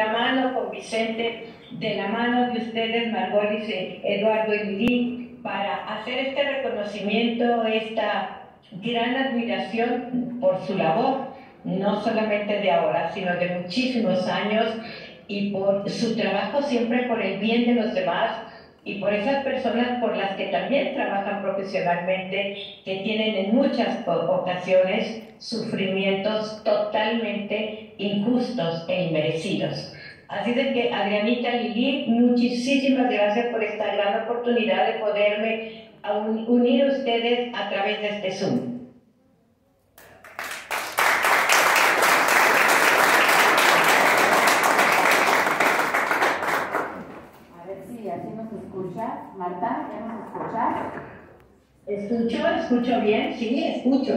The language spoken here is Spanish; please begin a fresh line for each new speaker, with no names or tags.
la mano con Vicente, de la mano de ustedes, Margolis, Eduardo y Lili, para hacer este reconocimiento, esta gran admiración por su labor, no solamente de ahora, sino de muchísimos años, y por su trabajo siempre por el bien de los demás, y por esas personas por las que también trabajan profesionalmente, que tienen en muchas ocasiones sufrimientos totalmente injustos e inmerecidos. Así de que, Adrianita Lili, muchísimas gracias por esta gran oportunidad de poderme unir a ustedes a través de este Zoom.
Marta, ¿ya nos escuchas?
Escucho, escucho bien, sí, escucho.